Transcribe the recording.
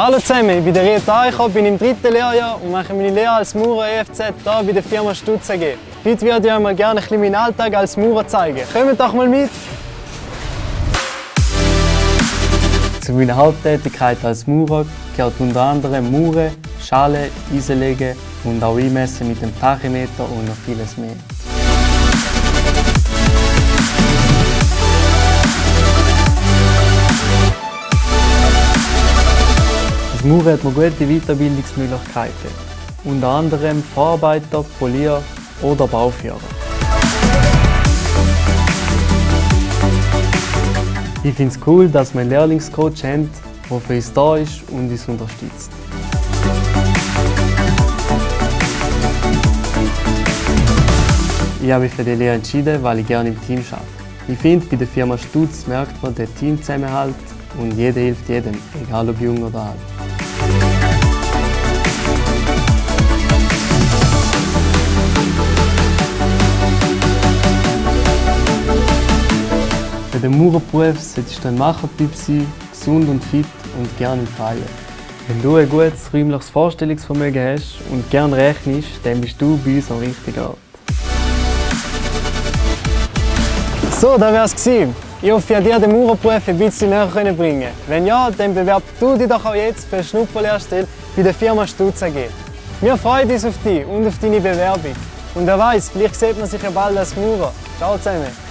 Hallo zusammen, ich bin der Reto Eichhoff, bin im dritten Lehrjahr und mache meine Lehre als Maurer EFZ hier bei der Firma Stutz AG. Heute würde ich euch gerne ein meinen Alltag als Maurer zeigen. Kommt doch mal mit! Zu meiner Haupttätigkeit als Maurer gehört unter anderem Mauern, Schale, Eisenlegen und auch Einmessen mit dem Tachymeter und noch vieles mehr. Maurer hat man gute Weiterbildungsmöglichkeiten, unter anderem Vorarbeiter, Polier oder Bauführer. Ich finde es cool, dass wir einen Lehrlingscoach haben, der für uns da ist und uns unterstützt. Ich habe mich für die Lehre entschieden, weil ich gerne im Team arbeite. Ich finde, bei der Firma Stutz merkt man den Teamzusammenhalt und jeder hilft jedem, egal ob jung oder alt. Für den Maurerberuf solltest du ein Machertyp sein, gesund und fit und gerne im Freien. Wenn du ein gutes räumliches Vorstellungsvermögen hast und gerne rechnest, dann bist du bei uns am richtigen Ort. So, das wär's gewesen. Ich hoffe, ich konnte dir den Maurerberuf ein bisschen näher bringen Wenn ja, dann bewerb du dich doch auch jetzt für eine Schnupperlehrstelle bei der Firma Stutz AG. Wir freuen uns auf dich und auf deine Bewerbung. Und wer weiß, vielleicht sieht man sich ja bald als Maurer. Ciao zusammen!